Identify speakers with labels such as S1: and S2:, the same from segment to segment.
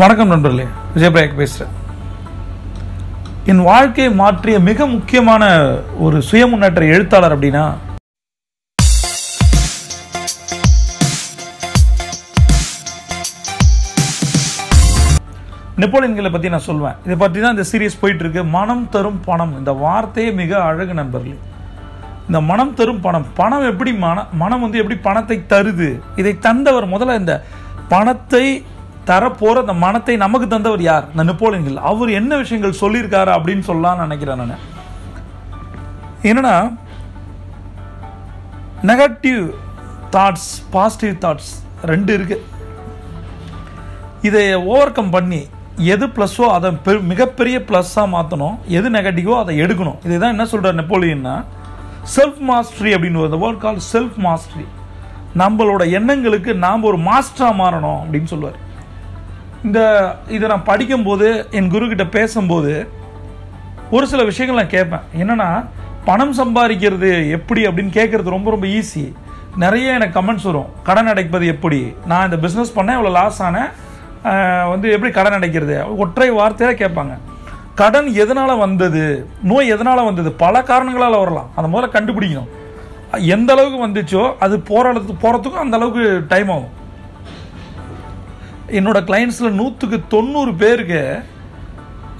S1: வணக்கம் நண்பர்களே விஜயபிராயக் பேசுகிறேன் என் வாழ்க்கையை மாற்றிய மிக முக்கியமான ஒரு சுய முன்னேற்ற எழுத்தாளர் அப்படின்னா நெப்போலியன்களை பற்றி நான் சொல்வேன். இதை பற்றி தான் இந்த சீரியஸ் போயிட்டு இருக்கு மனம் தரும் பணம். இந்த வார்த்தையே மிக அழகு நண்பர்களே. இந்த மனம் தரும் பணம். பணம் எப்படி மன மனம் வந்து எப்படி பணத்தை தருது? இதை தந்தவர் முதல்ல இந்த பணத்தை தரப்போற அந்த மனத்தை நமக்கு தந்தவர் யார்? இந்த நெப்போலியன்கள். அவர் என்ன விஷயங்கள் சொல்லியிருக்காரு அப்படின்னு சொல்லலாம்னு நினைக்கிறேன் நான். என்னன்னா நெகட்டிவ் தாட்ஸ் பாசிட்டிவ் தாட்ஸ் ரெண்டு இருக்கு. இதை ஓவர் கம் பண்ணி எது ப்ளஸ்ஸோ அதை பெ- மிகப்பெரிய ப்ளஸ்ஸாக மாற்றணும் எது நெகட்டிவோ அதை எடுக்கணும். இதுதான் என்ன சொல்கிறார் நெப்போலியன்னா செல்ஃப் மாஸ்டரி அப்படின்னு ஒரு வேர்ட் கால் செல்ஃப் மாஸ்டரி நம்மளோட எண்ணங்களுக்கு நாம் ஒரு மாஸ்டராக மாறணும் அப்படின்னு சொல்லுவார். இந்த இதை நான் படிக்கும்போது என் குரு பேசும்போது ஒரு சில விஷயங்கள் நான் கேட்பேன். என்னன்னா பணம் சம்பாதிக்கிறது எப்படி அப்படின்னு கேட்கறது ரொம்ப ரொம்ப ஈஸி நிறைய எனக்கு கமெண்ட்ஸ் வரும். கடன் அடைப்பது எப்படி? நான் இந்த பிஸ்னஸ் பண்ணேன் இவ்வளோ லாஸ் ஆனேன். வந்து எப்படி கடன் அடைக்கிறது? ஒற்றை வார்த்தையாக கேட்பாங்க. கடன் எதனால் வந்தது? நோய் எதனால் வந்தது? பல காரணங்களால் வரலாம். அதை முதல்ல கண்டுபிடிக்கணும். எந்த அளவுக்கு வந்துச்சோ அது போராடத்து போகிறதுக்கும் அந்த அளவுக்கு டைம் ஆகும். என்னோடய கிளைண்ட்ஸில் நூற்றுக்கு தொண்ணூறு பேருக்கு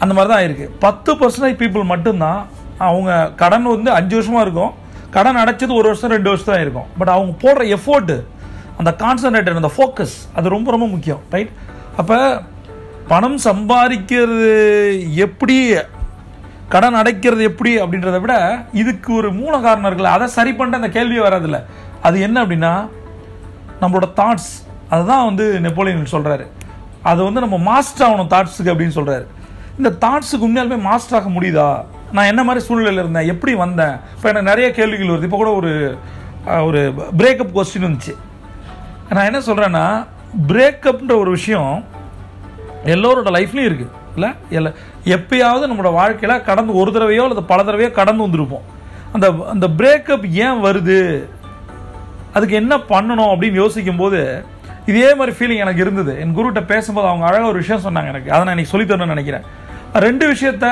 S1: அந்த மாதிரி தான் இருக்கு பத்து பர்சன்டேஜ் பீப்புள் மட்டும்தான் அவங்க கடன் வந்து அஞ்சு வருஷமாக இருக்கும். கடன் அடைச்சது ஒரு வருஷம் ரெண்டு வருஷம் தான் இருக்கும். பட் அவங்க போடுற எஃபோர்ட்டு அந்த கான்சன்ட்ரேட்டட் அந்த ஃபோக்கஸ் அது ரொம்ப ரொம்ப முக்கியம் ரைட் அப்போ பணம் சம்பாதிக்கிறது எப்படி கடன் அடைக்கிறது எப்படி அப்படின்றத விட இதுக்கு ஒரு மூல காரணம் இருக்குல்ல. அதை சரி பண்ணிட்டு அந்த கேள்வியே வராதுல்ல. அது என்ன அப்படின்னா நம்மளோட தாட்ஸ் அதுதான் வந்து நெப்போலியன் சொல்கிறாரு அது வந்து நம்ம மாஸ்டர் ஆகணும் தாட்ஸுக்கு அப்படின்னு சொல்கிறாரு இந்த தாட்ஸுக்கு உண்மையாலுமே மாஸ்டர் ஆக முடியுதா? நான் என்ன மாதிரி சூழ்நிலையில் இருந்தேன்? எப்படி வந்தேன்? இப்போ எனக்கு நிறைய கேள்விகள் வருது. இப்போ கூட ஒரு ஒரு பிரேக்கப் கொஸ்டின் வந்துச்சு. நான் என்ன சொல்கிறேன்னா பிரேக்கப்ன்ற ஒரு விஷயம் எல்லோரோட லைஃப்லையும் இருக்குது இல்லை? இல்லை எப்பயாவது நம்மளோட வாழ்க்கையில் கடந்து ஒரு தடவையோ அல்லது பல தடவையோ கடந்து வந்திருப்போம். அந்த அந்த பிரேக்கப் ஏன் வருது? அதுக்கு என்ன பண்ணணும் அப்படின்னு யோசிக்கும் போது இதே மாதிரி ஃபீலிங் எனக்கு இருந்தது. என் குருகிட்ட பேசும்போது அவங்க அழகாக ஒரு விஷயம் சொன்னாங்க எனக்கு. அதை நான் இன்னைக்கு சொல்லித் தரணும்னு நினைக்கிறேன். ரெண்டு விஷயத்த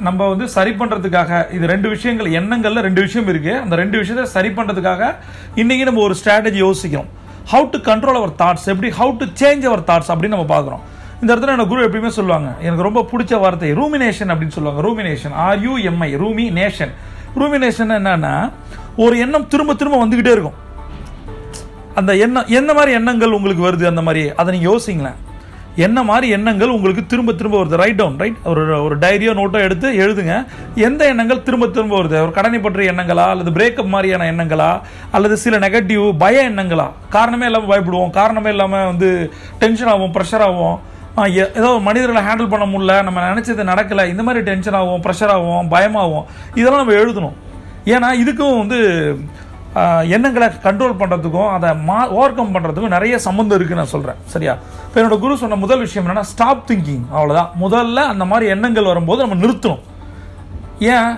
S1: நம்ம வந்து சரி பண்ணுறதுக்காக இது ரெண்டு விஷயங்கள் எண்ணங்கள்ல ரெண்டு விஷயம் இருக்குது அந்த ரெண்டு விஷயத்த சரி பண்ணுறதுக்காக இன்றைக்கி நம்ம ஒரு ஸ்ட்ராட்டஜி யோசிக்கிறோம். How to control our thoughts எப்படி how to change our thoughts அப்படின்னு நம்ம பார்க்குறோம். இந்த இடத்துல எனக்கு குரு எப்பயுமே சொல்லுவாங்க எனக்கு ரொம்ப பிடிச்ச வார்த்தை ரூமினேஷன் அப்படின்னு சொல்லுவாங்க. Rumination R U M I rumination rumination என்னன்னா ஒரு எண்ணம் திரும்ப திரும்ப வந்துக்கிட்டே இருக்கும். அந்த எண்ணம் என்ன மாதிரி எண்ணங்கள் உங்களுக்கு வருது அந்த மாதிரி? அதை நீங்கள் யோசிங்களேன். என்ன மாதிரி எண்ணங்கள் உங்களுக்கு திரும்ப திரும்ப வருது? ரைட் டவுன் ரைட் ஒரு ஒரு டைரியோ நோட்டோ எடுத்து எழுதுங்க. எந்த எண்ணங்கள் திரும்ப திரும்ப வருது? ஒரு கடனை பற்றிய எண்ணங்களா? அல்லது பிரேக்கப் மாதிரியான எண்ணங்களா? அல்லது சில நெகட்டிவ் பய எண்ணங்களா? காரணமே இல்லாமல் பயப்படுவோம். காரணமே இல்லாமல் வந்து டென்ஷன் ஆகும் ப்ரெஷர் ஆகும் ஏதோ மனிதர்களை ஹேண்டில் பண்ண முடியல. நம்ம நினச்சது நடக்கலை. இந்த மாதிரி டென்ஷன் ஆகும் ப்ரெஷர் ஆகும் பயமாகும் இதெல்லாம் நம்ம எழுதணும். ஏன்னா இதுக்கும் வந்து எண்ணங்களை கண்ட்ரோல் பண்ணுறதுக்கும் அதை மா ஓவர் கம் பண்ணுறதுக்கும் நிறைய சம்மந்தம் இருக்குன்னு நான் சொல்கிறேன் சரியா? இப்போ என்னோட குரு சொன்ன முதல் விஷயம் என்னென்னா ஸ்டாப் திங்கிங் அவ்வளோதான் முதல்ல அந்த மாதிரி எண்ணங்கள் வரும்போது நம்ம நிறுத்தணும். ஏன்?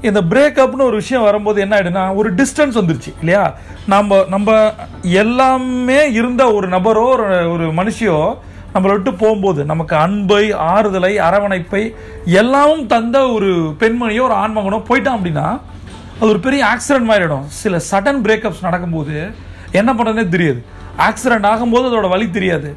S1: இந்த பிரேக்கப்னு ஒரு விஷயம் வரும்போது என்ன ஆயிடுனா ஒரு டிஸ்டன்ஸ் வந்துருச்சு இல்லையா? நம்ம நம்ம எல்லாமே இருந்த ஒரு நபரோ ஒரு ஒரு மனுஷியோ நம்மளை விட்டு போகும்போது நமக்கு அன்பை ஆறுதலை அரவணைப்பை எல்லாமும் தந்த ஒரு பெண்மணியோ ஒரு ஆண்மகனோ போயிட்டான் அப்படின்னா அது ஒரு பெரிய ஆக்சிடென்ட் மாதிரிடும் சில சடன் பிரேக்கப்ஸ் நடக்கும்போது என்ன பண்ணுறதுனே தெரியாது. ஆக்சிடென்ட் ஆகும்போது அதோட வழி தெரியாது.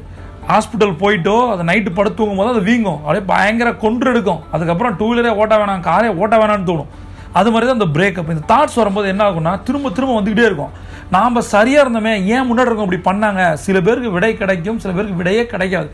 S1: ஹாஸ்பிட்டல் போயிட்டோ அதை நைட்டு படுத்து தூங்கும் போது அது வீங்கும். அப்படியே பயங்கர கொன்று எடுக்கும். அதுக்கப்புறம் டூ வீலரே ஓட்ட வேணாம் காரே ஓட்ட வேணாம்னு தோணும். அது மாதிரி தான் அந்த பிரேக்கப் இந்த தாட்ஸ் வரும்போது என்ன ஆகும்னா திரும்ப திரும்ப வந்துக்கிட்டே இருக்கும். நாம் சரியாக இருந்தோமே ஏன் முன்னாடி இருக்கோம் இப்படி பண்ணாங்க? சில பேருக்கு விடை கிடைக்கும் சில பேருக்கு விடையே கிடைக்காது.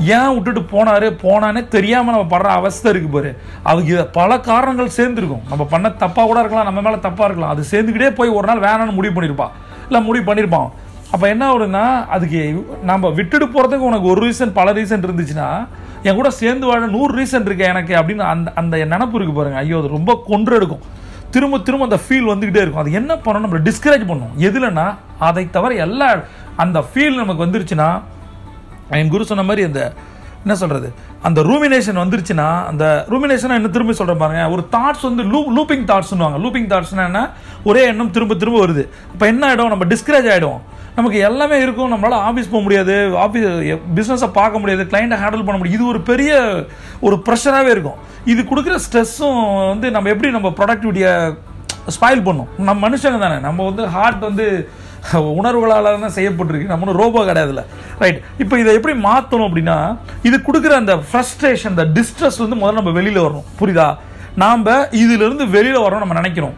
S1: ஏன் விட்டுட்டு போனாரு? போனானே தெரியாமல் நம்ம படுற அவஸ்தை இருக்கு பாரு. அவங்க இதை பல காரணங்கள் சேர்ந்துருக்கும். நம்ம பண்ண தப்பாக கூட இருக்கலாம் நம்ம மேலே தப்பாக இருக்கலாம். அது சேர்ந்துக்கிட்டே போய் ஒரு நாள் வேணாம்னு முடிவு பண்ணியிருப்பா இல்லை முடிவு பண்ணியிருப்பான் அப்போ என்ன ஆகுதுன்னா அதுக்கு நம்ம விட்டுட்டு போகிறதுக்கு உனக்கு ஒரு ரீசன் பல ரீசன் இருந்துச்சுன்னா என் கூட சேர்ந்து வாழ நூறு ரீசன் இருக்கு எனக்கு அப்படின்னு அந்த அந்த நினப்பு இருக்குது பாருங்க. ஐயோ அது ரொம்ப கொன்று எடுக்கும். திரும்ப திரும்ப அந்த ஃபீல் வந்துக்கிட்டே இருக்கும். அது என்ன பண்ணணும்? நம்மளை டிஸ்கரேஜ் பண்ணும். எதுலன்னா அதை தவிர எல்லா அந்த ஃபீல் நமக்கு வந்துருச்சுன்னா என் குரு சொன்ன மாதிரி அந்த என்ன சொல்கிறது அந்த ரூமினேஷன் வந்துருச்சுன்னா அந்த ரூமினேஷனாக என்ன திரும்ப சொல்கிற பாருங்க. ஒரு தாட்ஸ் வந்து லூ லூப்பிங் தாட்ஸ்னுவாங்க லூப்பிங் தாட்ஸ்னா என்ன? ஒரே எண்ணம் திரும்ப திரும்ப வருது. அப்போ என்ன ஆகிடும் நம்ம டிஸ்கரேஜ் ஆகிடும் நமக்கு எல்லாமே இருக்கும். நம்மளால் ஆஃபீஸ் போக முடியாது. ஆஃபீஸ் பிஸ்னஸை பார்க்க முடியாது. கிளைண்ட்டை ஹேண்டில் பண்ண முடியாது. இது ஒரு பெரிய ஒரு ப்ரெஷராகவே இருக்கும். இது கொடுக்குற ஸ்ட்ரெஸ்ஸும் வந்து நம்ம எப்படி நம்ம ப்ரொடக்டிவிட்டியை ஸ்பாயில் பண்ணும்? நம்ம மனுஷங்க தானே. நம்ம வந்து ஹார்ட் வந்து உணர்வுகளால் தான் செய்யப்பட்டிருக்கு. நம்ம ஒன்றும் ரோபோ கிடையாதுல்ல. ரைட் இப்போ இதை எப்படி மாற்றணும் அப்படின்னா இது கொடுக்குற அந்த ஃப்ரஸ்ட்ரேஷன் அந்த டிஸ்ட்ரெஸ் வந்து முதல்ல நம்ம வெளியில் வரணும். புரியுதா? நாம் இதிலிருந்து வெளியில் வரணும் நம்ம நினைக்கிறோம்.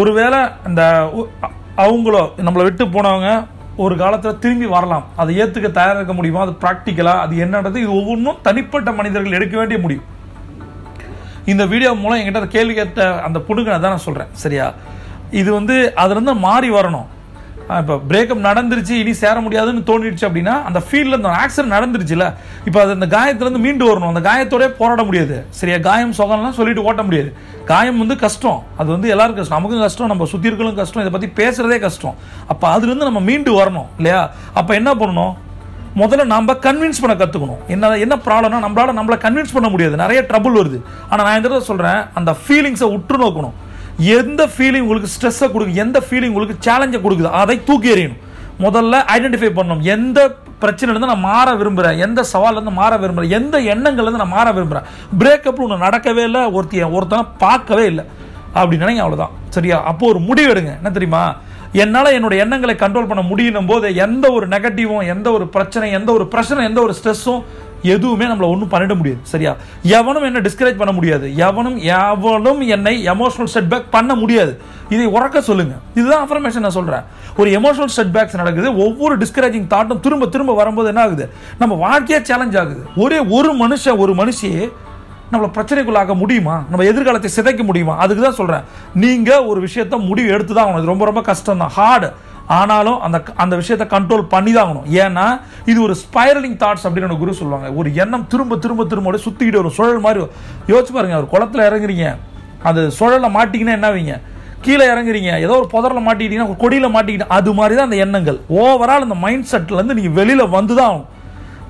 S1: ஒருவேளை அந்த அவங்களோ நம்மளை விட்டு போனவங்க ஒரு காலத்தில் திரும்பி வரலாம். அதை ஏற்றுக்க தயாராக இருக்க முடியுமா? அது ப்ராக்டிக்கலாக அது என்னன்றது இது ஒவ்வொன்றும் தனிப்பட்ட மனிதர்கள் எடுக்க வேண்டிய முடியும் இந்த வீடியோ மூலம் என்கிட்ட அந்த கேள்வி கேட்ட அந்த பொண்ணுக்கு நான் தான் நான் சொல்கிறேன் சரியா? இது வந்து அதுலேருந்து மாறி வரணும். இப்போ பிரேக்கப் நடந்துருச்சு இனி சேர முடியாதுன்னு தோணிடுச்சு அப்படின்னா அந்த ஃபீல்டில் அந்த ஆக்சிடென்ட் நடந்துருச்சுல இப்போ அது அந்த காயத்துலேருந்து மீண்டு வரணும். அந்த காயத்தோடய போராட முடியாது. சரியா காயம் சுகம்லாம் சொல்லிட்டு ஓட்ட முடியாது. காயம் வந்து கஷ்டம். அது வந்து எல்லாருக்கும் கஷ்டம். நமக்கும் கஷ்டம் நம்ம சுற்றி இருக்கலும் கஷ்டம். இதை பற்றி பேசுகிறதே கஷ்டம். அப்போ அதுலேருந்து நம்ம மீண்டு வரணும் இல்லையா? அப்போ என்ன பண்ணணும்? முதல்ல நம்ம கன்வின்ஸ் பண்ண கற்றுக்கணும் என்ன என்ன ப்ராப்ளம்னா நம்மளால நம்மளை கன்வின்ஸ் பண்ண முடியாது. நிறைய ட்ரபுள் வருது. ஆனால் நான் இந்த தடவை சொல்கிறேன் அந்த ஃபீலிங்ஸை உற்று நோக்கணும். எந்த ஃபீலிங் உங்களுக்கு ஸ்ட்ரெஸ்ஸை கொடுக்குது எந்த ஃபீலிங் உங்களுக்கு சேலஞ்சை கொடுக்குது அதை தூக்கி எறியணும். முதல்ல ஐடென்டிஃபை பண்ணணும். எந்த பிரச்சனைலேருந்து நான் மாற விரும்புகிறேன் எந்த சவால்லேருந்து மாற விரும்புகிறேன் எந்த எண்ணங்கள்லேருந்து நான் மாற விரும்புகிறேன் பிரேக்கப்ல ஒன்று நடக்கவே இல்லை ஒருத்தி ஒருத்தனை பார்க்கவே இல்லை. அப்படி நினைங்க அவ்வளோதான் சரியா? அப்போ ஒரு முடிவு எடுங்க. என்ன தெரியுமா? என்னால் என்னோட எண்ணங்களை கண்ட்ரோல் பண்ண முடியும் போது எந்த ஒரு நெகட்டிவும் எந்த ஒரு பிரச்சனை எந்த ஒரு பிரச்சனை எந்த ஒரு ஸ்ட்ரெஸ்ஸும் எதுவுமே நம்மளை ஒன்றும் பண்ணிட முடியாது. சரியா? எவனும் என்ன டிஸ்கரேஜ் பண்ண முடியாது. எவனும் எவனும் என்னை எமோஷனல் செட்பேக் பண்ண முடியாது. இதை உறக்க சொல்லுங்க. இதுதான் அஃபர்மேஷன் நான் சொல்கிறேன் ஒரு எமோஷனல் செட்பேக்ஸ் நடக்குது. ஒவ்வொரு டிஸ்கரேஜிங் தாட்டும் திரும்ப திரும்ப வரும்போது என்ன ஆகுது? நம்ம வாழ்க்கையே சேலஞ்ச் ஆகுது. ஒரே ஒரு மனுஷன் ஒரு மனுஷியே நம்மளை பிரச்சனைக்குள்ளாக முடியுமா? நம்ம எதிர்காலத்தை சிதைக்க முடியுமா? அதுக்கு தான் சொல்கிறேன் நீங்கள் ஒரு விஷயத்த முடிவு எடுத்து தான் ஆகணும். இது ரொம்ப ரொம்ப கஷ்டம் தான் ஹார்டு ஆனாலும் அந்த அந்த விஷயத்தை கண்ட்ரோல் பண்ணி தான் ஆகணும் ஏன்னா இது ஒரு ஸ்பைரலிங் தாட்ஸ் அப்படின்னு குரு சொல்லுவாங்க. ஒரு எண்ணம் திரும்ப திரும்ப திரும்ப சுற்றிக்கிட்டு ஒரு சுழல் மாதிரி யோசிச்சு பாருங்க ஒரு குளத்துல இறங்குறீங்க. அது சுழலில் மாட்டிங்கன்னா என்ன வைங்க? கீழே இறங்குறீங்க. ஏதோ ஒரு புதரில் மாட்டிக்கிட்டீங்கன்னா ஒரு கொடியில் மாட்டிக்கிட்டு அது மாதிரி தான் அந்த எண்ணங்கள். ஓவரால் அந்த மைண்ட் செட்லேருந்து நீங்கள் வெளியில் வந்து தான் ஆகணும்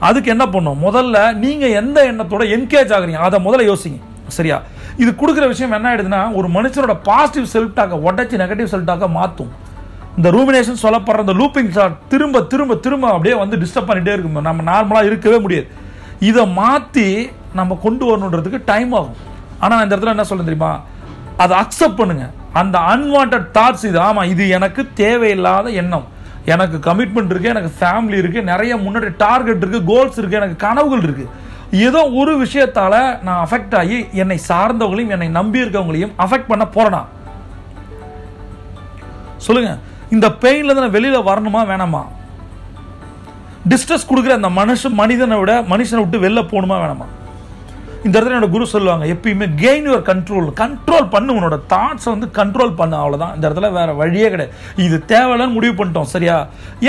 S1: அதுக்கு என்ன பண்ணும்? முதல்ல நீங்கள் எந்த எண்ணத்தோட என்கேஜ் ஆகுறீங்க? அதை முதல்ல யோசிங்க. சரியா? இது கொடுக்குற விஷயம் என்ன ஆயிடுதுன்னா ஒரு மனுஷனோட பாசிட்டிவ் செல்ஃப் டாக்கை உடச்சி நெகட்டிவ் செல்ஃப் டாக்கை மாற்றும் இந்த ரூமினேஷன் சொல்லப்படுற அந்த லூப்பிங் ஷாட் திரும்ப திரும்ப திரும்ப அப்படியே வந்து டிஸ்டர்ப் பண்ணிகிட்டே இருக்கும். நம்ம நார்மலாக இருக்கவே முடியாது. இதை மாற்றி நம்ம கொண்டு வரணுன்றதுக்கு டைம் ஆகும். ஆனால் இந்த இடத்துல என்ன சொல்ல தெரியுமா? அதை அக்செப்ட் பண்ணுங்க. அந்த அன்வான்ட் தாட்ஸ் இது. ஆமாம் இது எனக்கு தேவையில்லாத எண்ணம். எனக்கு கமிட்மெண்ட் இருக்குது எனக்கு ஃபேமிலி இருக்குது நிறைய முன்னாடி டார்கெட் இருக்குது கோல்ஸ் இருக்குது எனக்கு கனவுகள் இருக்குது ஏதோ ஒரு விஷயத்தால் நான் அஃபெக்ட் ஆகி என்னை சார்ந்தவங்களையும் என்னை நம்பி இருக்கவங்களையும் அஃபெக்ட் பண்ண போகிறேனா சொல்லுங்கள் இந்த பெயினில் இருந்து நான் வெளியில் வரணுமா வேணாமா? டிஸ்ட்ரெஸ் கொடுக்குற அந்த மனுஷன் மனிதனை விட மனுஷனை விட்டு வெளில போகணுமா வேணாமா? இந்த இடத்துல என்னோட குரு சொல்லுவாங்க எப்பயுமே கெயின் யுவர் கண்ட்ரோல் கண்ட்ரோல் பண்ணு உன்னோட தாட்ஸை வந்து கண்ட்ரோல் பண்ணு அவ்வளோதான் இந்த இடத்துல வேற வழியே கிடையாது. இது தேவையில்லன்னு முடிவு பண்ணிட்டோம் சரியா?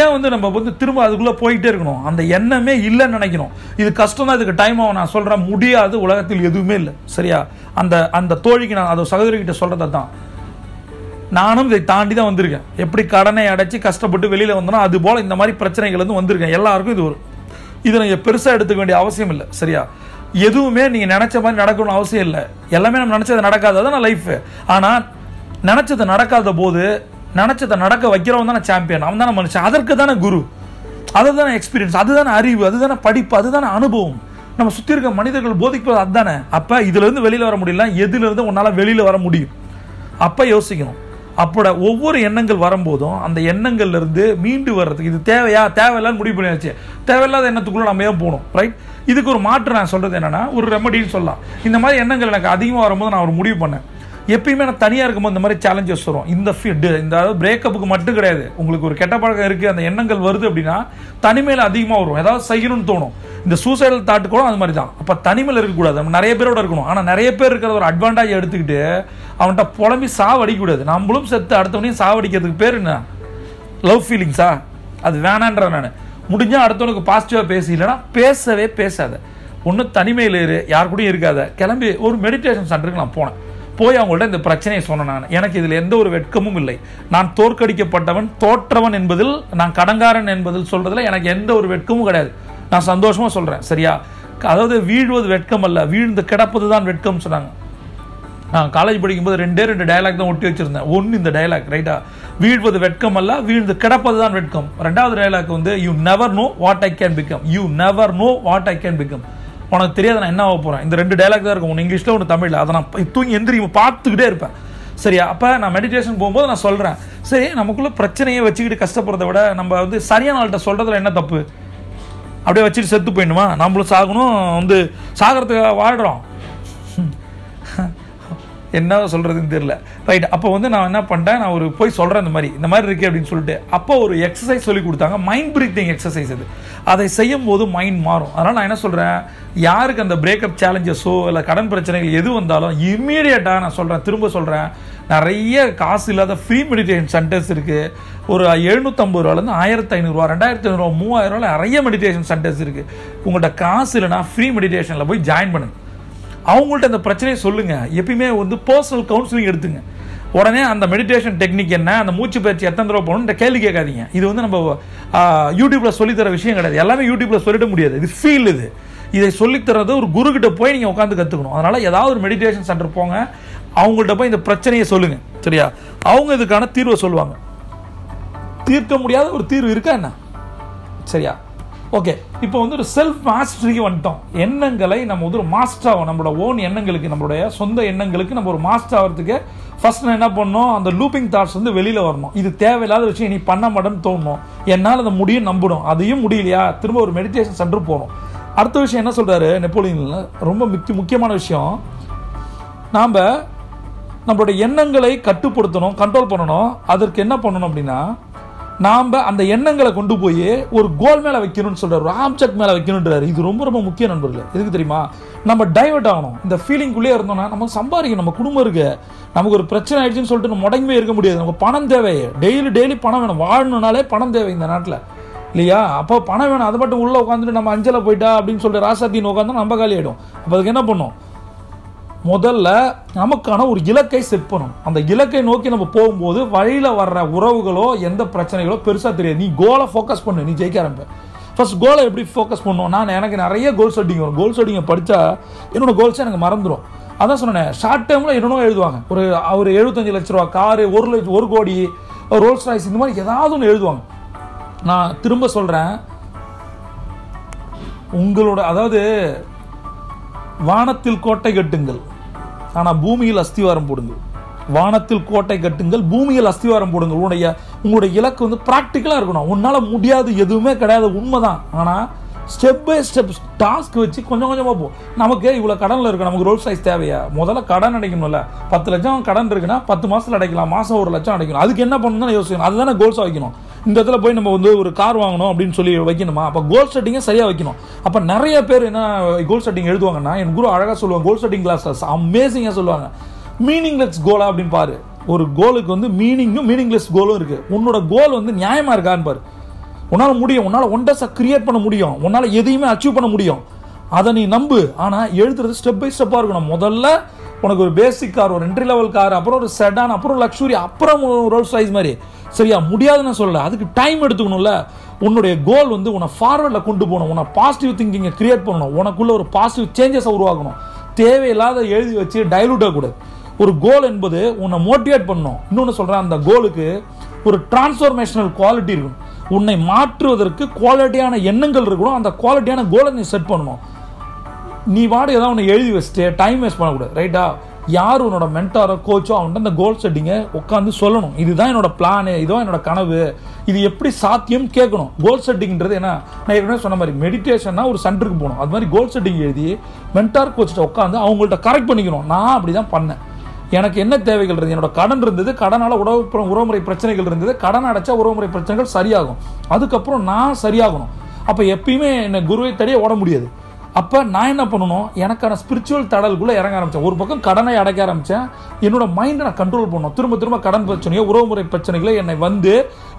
S1: ஏன் வந்து நம்ம வந்து திரும்ப அதுக்குள்ளே போயிட்டே இருக்கணும்? அந்த எண்ணமே இல்லைன்னு நினைக்கணும். இது கஷ்டம் தான் இதுக்கு டைம் ஆகும். நான் சொல்கிறேன் முடியாது உலகத்தில் எதுவுமே இல்லை சரியா? அந்த அந்த தோழிக்கு நான் அதை சகோதரிகிட்ட சொல்கிறத தான் நானும் இதை தாண்டி தான் வந்திருக்கேன். எப்படி கடனை அடைச்சி கஷ்டப்பட்டு வெளியில் வந்தோன்னா அது போல் இந்த மாதிரி பிரச்சனைகள் வந்து வந்திருக்கேன். எல்லாருக்கும் இது ஒரு இதை நீங்கள் பெருசாக எடுத்துக்க வேண்டிய அவசியம் இல்லை. சரியா? எதுவுமே நீங்கள் நினச்ச மாதிரி நடக்கணும்னு அவசியம் இல்லை. எல்லாமே நம்ம நினச்சது நடக்காது. அதான் லைஃபு ஆனால் நினச்சது நடக்காத போது நினச்சதை நடக்க வைக்கிறவன் தானே சாம்பியன் அவன் தானே மனுஷன். அதற்கு தானே குரு. அதுதானே எக்ஸ்பீரியன்ஸ் அதுதானே அறிவு. அதுதானே படிப்பு. அதுதானே அனுபவம். நம்ம சுற்றி இருக்க மனிதர்கள் போதிக்கிறது அதுதானே. அப்போ இதுலேருந்து வெளியில் வர முடியல எதுலேருந்து உன்னால் வெளியில் வர முடியும்? அப்போ யோசிக்கணும். அப்பட ஒவ்வொரு எண்ணங்கள் வரும்போதும் அந்த எண்ணங்கள்ல இருந்து மீண்டு வர்றதுக்கு இது தேவையா? தேவையில்லான்னு முடிவு பண்ணியாச்சு. தேவையில்லாத எண்ணத்துக்குள்ள நம்ம ஏன் போகணும்? ரைட் இதுக்கு ஒரு மாற்று நான் சொல்றது என்னன்னா ஒரு ரெமடின்னு சொல்லலாம். இந்த மாதிரி எண்ணங்கள் எனக்கு அதிகமாக வரும்போது நான் ஒரு முடிவு பண்ணேன். எப்பயுமே நான் தனியாக இருக்கும்போது இந்த மாதிரி சேலஞ்சஸ் வரும். இந்த ஃபிட் இந்த அதாவது பிரேக்கப்புக்கு மட்டும் கிடையாது. உங்களுக்கு ஒரு கெட்ட பழக்கம் இருக்குது அந்த எண்ணங்கள் வருது அப்படின்னா தனிமையில் அதிகமாக வரும். ஏதாவது செய்யணும்னு தோணும். இந்த சூசைடல் தாட்டு கூட அது மாதிரி தான் அப்போ தனிமையில் இருக்கக்கூடாது. நம்ம நிறைய பேரோட இருக்கணும். ஆனால் நிறைய பேர் இருக்கிற ஒரு அட்வான்டேஜ் எடுத்துக்கிட்டு அவன்கிட்ட புலம்பி சாவடிக்கக்கூடாது. நம்மளும் செத்து அடுத்தவனையும் சாவடிக்கிறதுக்கு பேர் என்ன? லவ் ஃபீலிங்ஸா அது வேணான்ற நான். முடிஞ்சால் அடுத்தவனுக்கு பாசிட்டிவாக பேசி. இல்லைன்னா பேசவே பேசாத. ஒன்றும் தனிமையில் இரு. யார் கூடயும் இருக்காத. கிளம்பி ஒரு மெடிடேஷன் சென்டருக்கு நான் போனேன். போய் அவங்கள்ட்ட இந்த பிரச்சனையை சொன்னேன் நான். எனக்கு இதில் எந்த ஒரு வெட்கமும் இல்லை. நான் தோற்கடிக்கப்பட்டவன் தோற்றவன் என்பதில் நான் கடங்காரன் என்பதில் சொல்றதுல எனக்கு எந்த ஒரு வெட்கமும் கிடையாது. நான் சந்தோஷமாக சொல்கிறேன் சரியா? அதாவது வீழ்வது வெட்கம் அல்ல வீழ்ந்து கிடப்பது தான் வெட்கம் சொன்னாங்க. நான் காலேஜ் படிக்கும்போது ரெண்டே ரெண்டு டயலாக் தான் ஒட்டி வச்சுருந்தேன். ஒன்று இந்த டயலாக் ரைட்டா வீழ்வது வெட்கம் அல்ல வீழ்ந்து கிடப்பது தான் வெட்கம். ரெண்டாவது டயலாக் வந்து you never know what I can become you never know what I can become உனக்கு தெரியாது நான் என்ன ஆக போகிறேன் இந்த ரெண்டு டயலாக் தான் இருக்கும். ஒன்று இங்கிலீஷில் ஒன்று தமிழில். அதை நான் தூங்கி எந்திரி பார்த்துக்கிட்டே இருப்பேன். சரியா? அப்போ நான் மெடிடேஷன் போகும்போது நான் சொல்கிறேன் சரி நமக்குள்ளே பிரச்சனையை வச்சுக்கிட்டு கஷ்டப்படுறத விட நம்ம வந்து சரியான ஆள்கிட்ட சொல்கிறதுல என்ன தப்பு? அப்படியே வச்சுட்டு செத்து போயிடணுமா நம்மளும் சாகணும் வந்து சாகிறதுக்கு வாழ்கிறோம் என்ன சொல்கிறதுன்னு தெரியல. ரைட் அப்போ வந்து நான் என்ன பண்ணிட்டேன்? நான் ஒரு போய் சொல்கிறேன் இந்த மாதிரி. இந்த மாதிரி இருக்கு அப்படின்னு சொல்லிட்டு அப்போ ஒரு எக்ஸசைஸ் சொல்லி கொடுத்தாங்க. மைண்ட் பிரீத்திங் எக்ஸசைஸ் அது. அதை செய்யும் போது மைண்ட் மாறும். அதனால் நான் என்ன சொல்கிறேன் யாருக்கு அந்த பிரேக்கப் சேலஞ்சஸோ இல்லை கடன் பிரச்சனைகள் எது வந்தாலும் இம்மீடியட்டாக நான் சொல்கிறேன் திரும்ப சொல்கிறேன் நிறைய காசு இல்லாத ஃப்ரீ மெடிடேஷன் சென்டர்ஸ் இருக்குது ஒரு எழுநூற்றம்பது ரூபாலேருந்து ஆயிரத்தி ஐநூறுரூவா ரெண்டாயிரத்தி ஐநூறுரூவா மூவாயிரம் ரூபாயில் நிறைய மெடிடேஷன் சென்டர்ஸ் இருக்குது உங்கள்கிட்ட காசு இல்லைன்னா ஃப்ரீ மெடிடேஷனில் போய் ஜாயின் பண்ணுங்க. அவங்கள்ட்ட அந்த பிரச்சனையை சொல்லுங்கள் எப்பயுமே வந்து பர்சனல் கவுன்சிலிங் எடுத்துங்க. உடனே அந்த மெடிடேஷன் டெக்னிக் என்ன அந்த மூச்சு பயிற்சி எத்தனை தடவை போகணும் கேள்வி கேட்காதீங்க. இது வந்து நம்ம யூடியூப்பில் சொல்லித்தர விஷயம் கிடையாது. எல்லாமே யூடியூப்பில் சொல்லிட முடியாது. இது ஃபீல் இது. இதை சொல்லித்தரது ஒரு குரு போய் நீங்கள் உட்காந்து கற்றுக்கணும் அதனால் ஏதாவது ஒரு மெடிடேஷன் சென்டர் போங்க. அவங்கள்ட்ட போய் இந்த பிரச்சனையை சொல்லுங்க. சரியா? அவங்க இதுக்கான தீர்வை சொல்லுவாங்க. தீர்க்க முடியாத ஒரு தீர்வு இருக்கா என்ன? சரியா? ஓகே இப்போ வந்து ஒரு செல்ஃப் மாஸ்டரிக்கு வந்துட்டோம். எண்ணங்களை நம்ம வந்து ஒரு மாஸ்டர் ஆகும் நம்மளோட ஓன் எண்ணங்களுக்கு நம்மளுடைய சொந்த எண்ணங்களுக்கு நம்ம ஒரு மாஸ்டர் ஆகிறதுக்கு ஃபர்ஸ்ட் நான் என்ன பண்ணணும்? அந்த லூப்பிங் தாட்ஸ் வந்து வெளியில் வரணும். இது தேவையில்லாத விஷயம் நீ பண்ண மாட்டேன்னு தோணும். என்னால் அதை முடியும் நம்பணும். அதையும் முடியலையா? திரும்ப ஒரு மெடிடேஷன் சென்டர் போகணும். அடுத்த விஷயம் என்ன சொல்கிறாரு நெப்போலியனில் ரொம்ப முக்கிய முக்கியமான விஷயம். நாம் நம்மளுடைய எண்ணங்களை கட்டுப்படுத்தணும் கண்ட்ரோல் பண்ணணும். அதற்கு என்ன பண்ணணும் அப்படின்னா நாம் அந்த எண்ணங்களை கொண்டு போய் ஒரு கோல் மேலே வைக்கணும்னு சொல்கிறார் ஒரு ஆப்ஜெக்ட் மேலே வைக்கணுன்றாரு இது ரொம்ப ரொம்ப முக்கிய நண்பர்கள். எதுக்கு தெரியுமா? நம்ம டைவர்ட் ஆகணும். இந்த ஃபீலிங்குள்ளே இருந்தோம்னா நம்ம சம்பாதிக்கணும். நம்ம குடும்பம் இருக்கு நமக்கு ஒரு பிரச்சனை ஆயிடுச்சுன்னு சொல்லிட்டு நம்ம முடங்கவே இருக்க முடியாது. நமக்கு பணம் தேவை டெய்லி டெய்லி பணம் வேணும். வாழணும்னாலே பணம் தேவை இந்த நாட்டில். இல்லையா? அப்போ பணம் வேணும். அதை மட்டும் உள்ளே உட்காந்துட்டு நம்ம அஞ்சலை போயிட்டா அப்படின்னு சொல்லிட்டு ராசாத்தின் உட்காந்து நம்ம காலி ஆகிடும் அப்போ அதுக்கு என்ன பண்ணும்? முதல்ல நமக்கான ஒரு இலக்கை செட் பண்ணணும். அந்த இலக்கை நோக்கி நம்ம போகும்போது வழியில் வர்ற உறவுகளோ எந்த பிரச்சனைகளோ பெருசாக தெரியாது. நீ கோலை ஃபோக்கஸ் பண்ணு நீ ஜெயிக்க ஆரம்ப ஃபர்ஸ்ட் கோலை எப்படி ஃபோக்கஸ் பண்ணும் நான் எனக்கு நிறைய கோல் செட்டிங் வரும். கோல் செட்டிங்கை படித்தா என்னோட கோல்ஸே எனக்கு மறந்துடும் அதான் சொன்னேன் ஷார்ட் டைமில் என்னென்ன எழுதுவாங்க. ஒரு ஒரு எழுபத்தஞ்சு லட்ச ரூபா காரு ஒரு லட்சம் ஒரு கோடி ரோல்ஸ் ராய்ஸ் இந்த மாதிரி ஏதாவது ஒன்று எழுதுவாங்க. நான் திரும்ப சொல்கிறேன் உங்களோட அதாவது வானத்தில் கோட்டை கட்டுங்கள். ஆனால் பூமியில் அஸ்திவாரம் போடுங்கள். வானத்தில் கோட்டை கட்டுங்கள் பூமியில் அஸ்திவாரம் போடுங்கள். உன்னுடைய உங்களுடைய இலக்கு வந்து ப்ராக்டிக்கலாக இருக்கணும். உன்னால் முடியாது எதுவுமே கிடையாது உண்மைதான். ஆனால் ஸ்டெப் பை ஸ்டெப் டாஸ்க் வச்சு கொஞ்சம் கொஞ்சமாக போ. நமக்கு இவ்வளோ கடனில் இருக்கு நமக்கு ரோல் சைஸ் தேவையா? முதல்ல கடன் அடைக்கணும்ல. பத்து லட்சம் கடன் இருக்குன்னா பத்து மாதத்தில் அடைக்கலாம் மாதம் ஒரு லட்சம் அடைக்கணும். அதுக்கு என்ன பண்ணணும்னு யோசிக்கணும். அதுதானே கோல்ஸாக வைக்கணும். இந்த இடத்துல போய் நம்ம வந்து ஒரு கார் வாங்கணும் அப்படின்னு சொல்லி வைக்கணுமா? அப்போ கோல் செட்டிங்கை சரியாக வைக்கணும். அப்போ நிறைய பேர் என்ன கோல் செட்டிங் எழுதுவாங்கன்னா என் குரு அழகாக சொல்லுவாங்க கோல் செட்டிங் கிளாஸஸ் அமேசிங்காக சொல்லுவாங்க. மீனிங்லெஸ் கோலா அப்படின்னு பாரு. ஒரு கோலுக்கு வந்து மீனிங்கும் மீனிங்லெஸ் கோலும் இருக்குது உன்னோட கோல் வந்து நியாயமாக இருக்கான்னு பாரு. உன்னால் முடியும். உன்னால் ஒண்டஸை கிரியேட் பண்ண முடியும். உன்னால் எதையுமே அச்சீவ் பண்ண முடியும். அதை நீ நம்பு. ஆனால் எழுதுறது ஸ்டெப் பை ஸ்டெப்பாக இருக்கணும். முதல்ல உனக்கு ஒரு பேசிக் கார் ஒரு என்ட்ரி லெவல் கார் அப்புறம் ஒரு செடான் அப்புறம் லக்ஸுரி அப்புறம் ரோல்ஸ் ரைஸ் மாதிரி. சரியா? முடியாதுன்னு சொல்லல. அதுக்கு டைம் எடுத்துக்கணும்ல. உன்னுடைய கோல் வந்து உன்னை ஃபார்வர்டில் கொண்டு போகணும். உன்னை பாசிட்டிவ் திங்கிங்கை கிரியேட் பண்ணணும். உனக்குள்ள ஒரு பாசிட்டிவ் சேஞ்சஸை உருவாக்கணும். தேவையில்லாத எழுதி வச்சு டைலூட் ஆகக்கூடாது ஒரு கோல் என்பது உன்னை மோட்டிவேட் பண்ணணும். இன்னொன்று சொல்கிறேன் அந்த கோலுக்கு ஒரு டிரான்ஸ்ஃபர்மேஷனல் குவாலிட்டி இருக்கணும். உன்னை மாற்றுவதற்கு குவாலிட்டியான எண்ணங்கள் இருக்கணும். அந்த குவாலிட்டியான கோலை நீ செட் பண்ணணும். நீ வாடு ஏதாவது ஒன்று எழுதி வச்சுட்டு டைம் வேஸ்ட் பண்ணக்கூடாது. ரைட்டா யார் உன்னோட மென்டாரோ கோச்சோ அவன்கிட்ட அந்த கோல் செட்டிங்கை உட்காந்து சொல்லணும். இதுதான் என்னோட பிளானு இதுதான் என்னோட கனவு. இது எப்படி சாத்தியம் கேட்கணும். கோல் செட்டிங்கிறது என்ன? நான் ஏற்கனவே சொன்ன மாதிரி மெடிடேஷன்னா ஒரு சென்டருக்கு போகணும். அது மாதிரி கோல் செட்டிங் எழுதி மென்டார் கோச்சிட்ட உட்காந்து அவங்கள்ட்ட கரெக்ட் பண்ணிக்கணும். நான் அப்படி தான் பண்ணேன். எனக்கு என்ன தேவைகள் இருந்தது? என்னோட கடன் இருந்தது கடனால உறவு உறவுமுறை பிரச்சனைகள் இருந்தது. கடன் அடைச்சா உறவுமுறை பிரச்சனைகள் சரியாகும். அதுக்கப்புறம் நான் சரியாகணும். அப்போ எப்பயுமே என்னை குருவை தடியே ஓட முடியாது. அப்போ நான் என்ன பண்ணணும்? எனக்கான ஸ்பிரிச்சுவல் தடலுக்குள்ளே இறங்க ஆரம்பித்தேன் ஒரு பக்கம் கடனை அடைக்க ஆரம்பித்தேன் என்னோட மைண்டை நான் கண்ட்ரோல் பண்ணணும். திரும்ப திரும்ப கடன் பிரச்சனையோ உறவுமுறை பிரச்சனைகளோ என்னை வந்து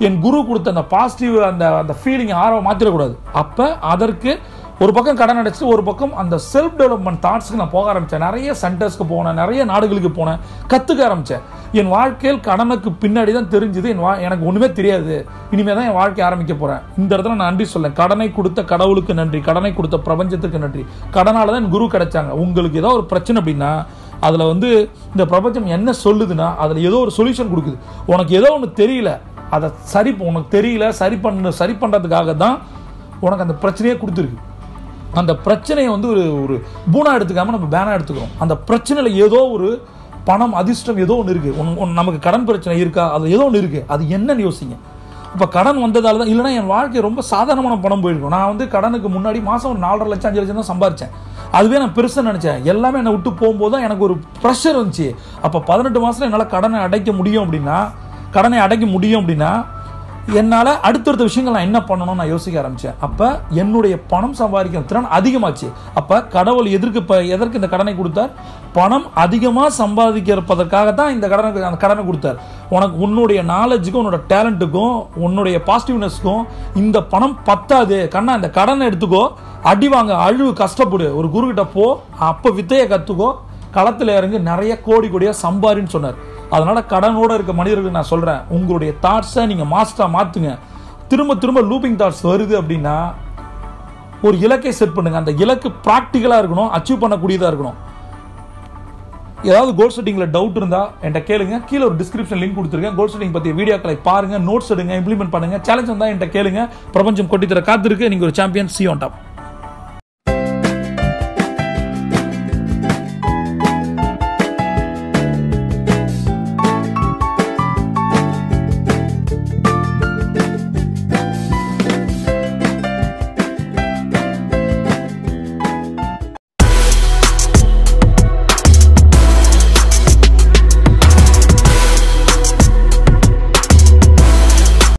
S1: என் குரு கொடுத்த அந்த பாசிட்டிவ் அந்த அந்த ஃபீலிங்கை ஆர்வம் மாற்றிடக்கூடாது அப்போ அதற்கு ஒரு பக்கம் கடன் அடைச்சிட்டு ஒரு பக்கம் அந்த செல்ஃப் டெவலப்மெண்ட் தாட்ஸ்க்கு நான் போக ஆரம்பித்தேன் நிறைய சென்டர்ஸ்க்கு போனேன். நிறைய நாடுகளுக்கு போனேன். கற்றுக்க ஆரம்பித்தேன் என் வாழ்க்கையில் கடனுக்கு பின்னாடி தான் தெரிஞ்சுது. என் வா எனக்கு ஒன்றுமே தெரியாது. இனிமேல் தான் என் வாழ்க்கை ஆரம்பிக்க போகிறேன் இந்த இடத்துல நான் நன்றி சொல்லேன் கடனை கொடுத்த கடவுளுக்கு நன்றி. கடனை கொடுத்த பிரபஞ்சத்துக்கு நன்றி. கடனால தான் என் குரு கிடைச்சாங்க. உங்களுக்கு ஏதோ ஒரு பிரச்சனை அப்படின்னா அதில் வந்து இந்த பிரபஞ்சம் என்ன சொல்லுதுன்னா அதில் ஏதோ ஒரு சொல்யூஷன் கொடுக்குது. உனக்கு ஏதோ ஒன்று தெரியல. அதை சரி உனக்கு தெரியல சரி பண்ண சரி பண்ணுறதுக்காக தான் உனக்கு அந்த பிரச்சனையே கொடுத்துருக்கு. அந்த பிரச்சனையை வந்து ஒரு ஒரு பூனா எடுத்துக்காமல் நம்ம பேனா எடுத்துக்கிறோம். அந்த பிரச்சனையில் ஏதோ ஒரு பணம் அதிர்ஷ்டம் ஏதோ ஒன்று இருக்குது உன் ஒன் நமக்கு கடன் பிரச்சனை இருக்கா? அது ஏதோ ஒன்று இருக்குது அது என்னன்னு யோசிங்க. இப்போ கடன் வந்ததால் தான் இல்லைனா என் வாழ்க்கை ரொம்ப சாதாரணமான பணம் போயிருக்கும். நான் வந்து கடனுக்கு முன்னாடி மாதம் ஒரு நாலரை லட்சம் அஞ்சு லட்சம் தான் சம்பாரித்தேன் அதுவே நான் பெருசாக நினச்சேன். எல்லாமே என்னை விட்டு போகும்போது தான் எனக்கு ஒரு ப்ரெஷர் இருந்துச்சு அப்போ பதினெட்டு மாதத்தில் என்னால் கடனை அடைக்க முடியும் அப்படின்னா கடனை அடைக்க முடியும் அப்படின்னா என்னால் அடுத்தடுத்த விஷயங்கள் நான் என்ன பண்ணணும்னு நான் யோசிக்க ஆரம்பித்தேன் அப்போ என்னுடைய பணம் சம்பாதிக்கிற திறன் அதிகமாச்சு. அப்போ கடவுள் எதற்கு இப்போ எதற்கு இந்த கடனை கொடுத்தார்? பணம் அதிகமாக சம்பாதிக்கிறப்பதற்காக தான் இந்த கடனை அந்த கடனை கொடுத்தார். உனக்கு உன்னுடைய நாலேஜுக்கும் உன்னோட டேலண்ட்டுக்கும் உன்னுடைய பாசிட்டிவ்னஸ்க்கும் இந்த பணம் பத்தாது. கண்ணா இந்த கடனை எடுத்துக்கோ. அடி வாங்க அழுவு கஷ்டப்படு. ஒரு குருக்கிட்ட போ. அப்போ வித்தையை கற்றுக்கோ களத்தில் இறங்கி நிறைய கோடி கோடியாக சம்பாரின்னு சொன்னார். அதனால் கடனோட இருக்க மனிதர்களுக்கு நான் சொல்கிறேன் உங்களுடைய தாட்ஸை நீங்கள் மாஸ்டராக மாற்றுங்க திரும்ப திரும்ப லூப்பிங் தாட்ஸ் வருது அப்படின்னா ஒரு இலக்கை செட் பண்ணுங்க. அந்த இலக்கு ப்ராக்டிக்கலாக இருக்கணும் அச்சீவ் பண்ணக்கூடியதாக இருக்கணும். ஏதாவது கோல் செட்டிங்கில் டவுட் இருந்தால் என்கிட்ட கேளுங்க. கீழே ஒரு டிஸ்கிரிப்ஷன் லிங்க் கொடுத்துருக்கேன். கோல் செட்டிங் பற்றிய வீடியோக்களை பாருங்கள் நோட்ஸ் எடுங்க இம்ப்ளிமெண்ட் பண்ணுங்க. சேலஞ்ச் இருந்தால் என்கிட்ட கேளுங்க. பிரபஞ்சம் கொட்டித்தர காத்திருக்கு. நீங்கள் ஒரு சாம்பியன் சி ஆன் டாப்